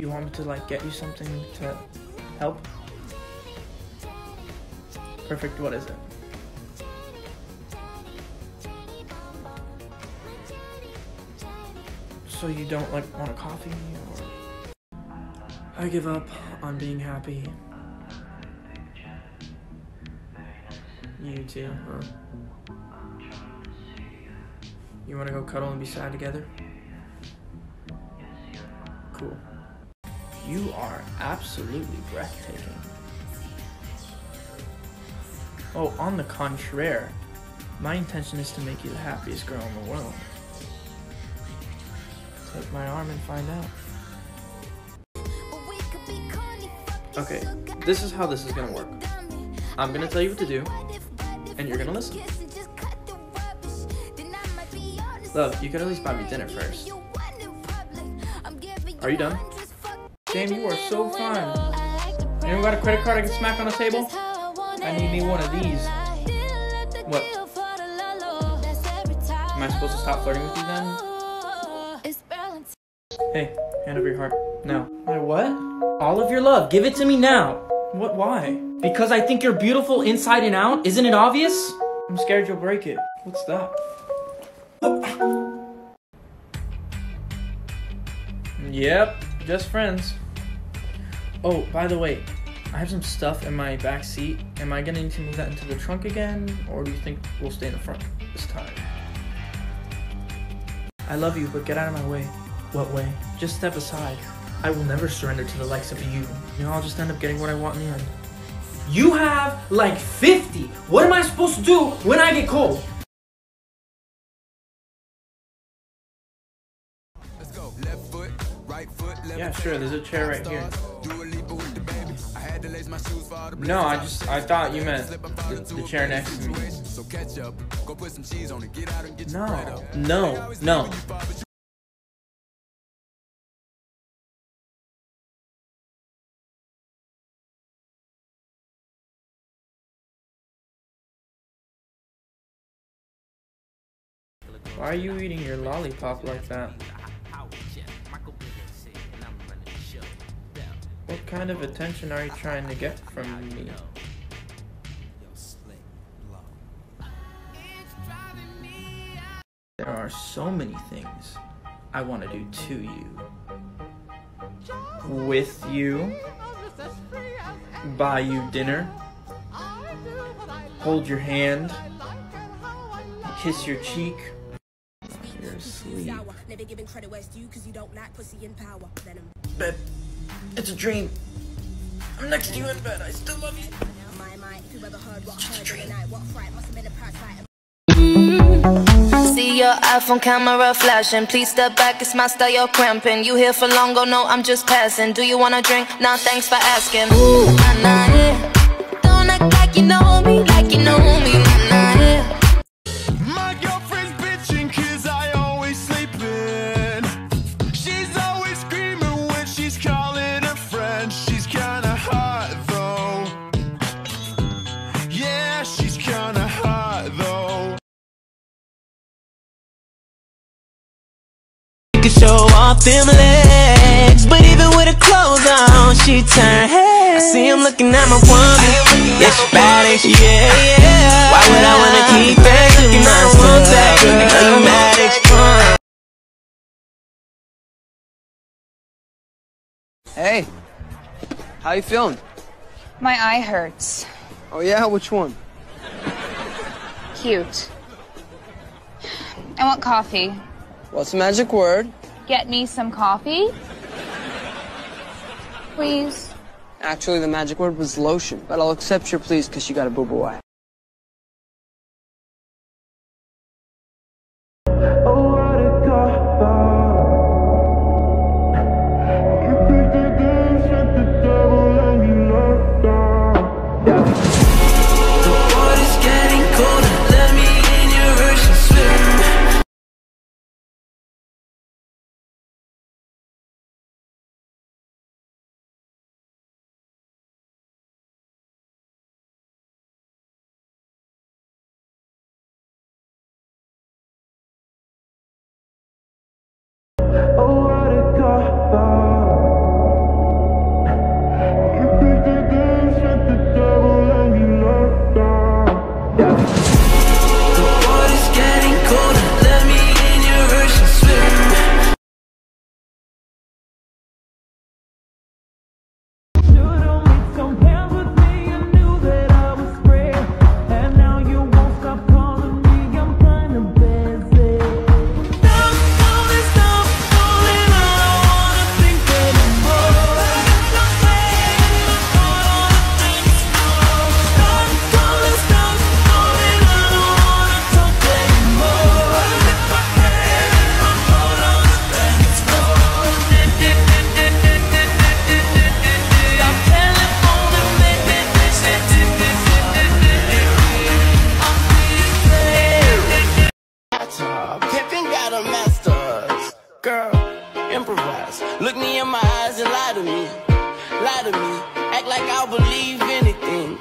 Do you want me to like get you something to help? Perfect. What is it? So you don't like want a coffee or I give up on being happy. You too, huh? You wanna go cuddle and be sad together? Cool. You are absolutely breathtaking. Oh, on the contrary, my intention is to make you the happiest girl in the world. Take my arm and find out. Okay, this is how this is gonna work. I'm gonna tell you what to do, and you're gonna listen. Love, you could at least buy me dinner first. Are you done? Damn, you are so fun. Anyone got a credit card I can smack on the table? I need me one of these. What? Am I supposed to stop flirting with you then? Hey, hand over your heart. Now. My what? All of your love. Give it to me now. What? Why? Because I think you're beautiful inside and out. Isn't it obvious? I'm scared you'll break it. What's that? Yep, just friends. Oh, by the way, I have some stuff in my back seat. Am I gonna need to move that into the trunk again, or do you think we'll stay in the front this time? I love you, but get out of my way. What way? Just step aside. I will never surrender to the likes of you. You know, I'll just end up getting what I want in the end. You have like 50. What am I supposed to do when I get cold? Yeah, sure. There's a chair right here. Do a leap with the baby. I had to lace my shoes for all the No, I just I thought you meant the, the chair next to me. So catch up. Go put some cheese on it. Get out and get No, no, no. Why are you eating your lollipop like that? What kind of attention are you trying to get from me? There are so many things I want to do to you. With you. Buy you dinner. Hold your hand. Kiss your cheek. You're asleep. Never giving credit where it's due because you don't like pussy and power. Venom. Babe, it's a dream. I'm next to you in bed. I still love you. My, my, if you ever heard what I heard in the night, what fright must have been a parasite. See your iPhone camera flashing. Please step back, it's my style, you're cramping. You here for long, go no, I'm just passing. Do you wanna drink? Nah, thanks for asking. Ooh, nah, nah, yeah. Don't act like you know me, like you know me, off them legs, but even with her clothes on, she turn heads. I see him looking at my woman. Yeah, she bad, ain't she? Yeah, yeah. Why would I wanna keep her to myself? Girl, you mad, ain't you? Uh. Hey, how you feeling? My eye hurts. Oh yeah, which one? Cute. I want coffee. What's the magic word? Get me some coffee? Please. Actually, the magic word was lotion, but I'll accept your please because you got a boo-boo eye. Lie to me. Act like I'll believe anything.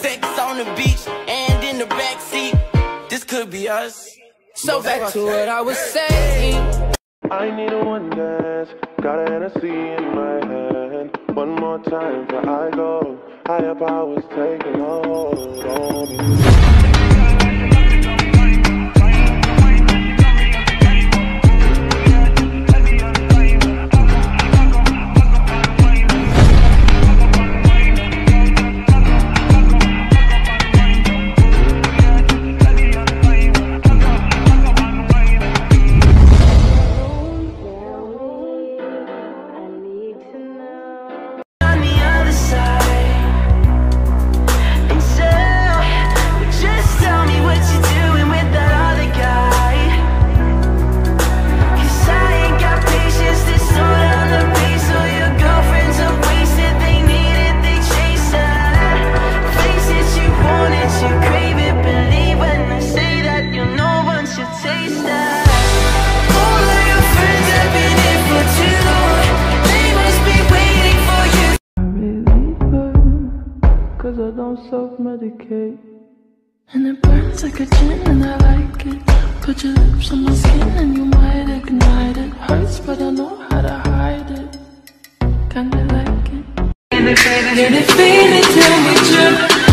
Sex on the beach and in the backseat. This could be us. So back to what I was saying. I need a one dance, got a Hennessy in my hand. One more time before I go. Higher powers taking Cause I don't self-medicate. And it burns like a gin and I like it. Put your lips on my skin and you might ignite it. Hurts but I know how to hide it. Kinda like it. Baby, baby, tell me true I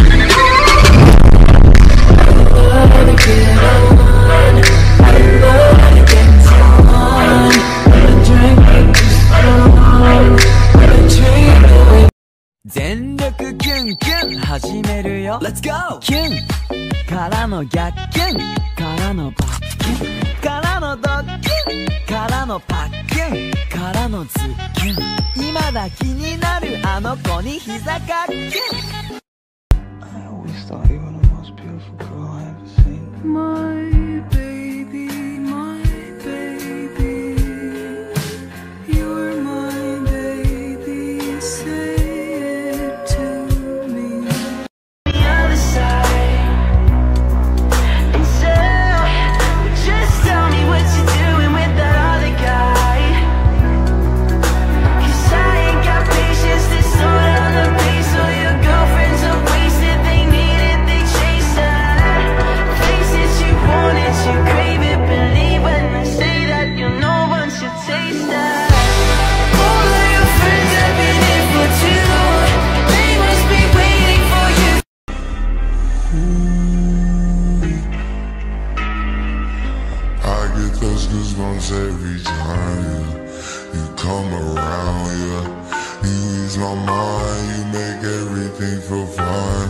よ。Let's go! キュン。からの逆キュン。からのバッキュン。からのドッキュン。からのパッキュン。からのズッキュン。今だ気になるあの子に膝かっキュン I always thought you were the most beautiful girl I ever seen. Every time yeah. you come around, yeah. You ease my mind, you make everything feel fine.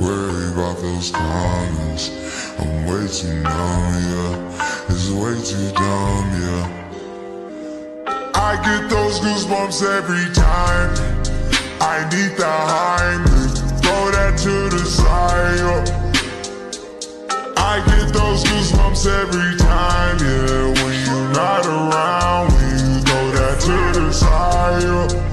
Worry about those comments, I'm way too numb, yeah. It's way too dumb, yeah. I get those goosebumps every time. I need the Heimlich, throw that to the side. yeah. I get those goosebumps every time not around. We throw that to the side.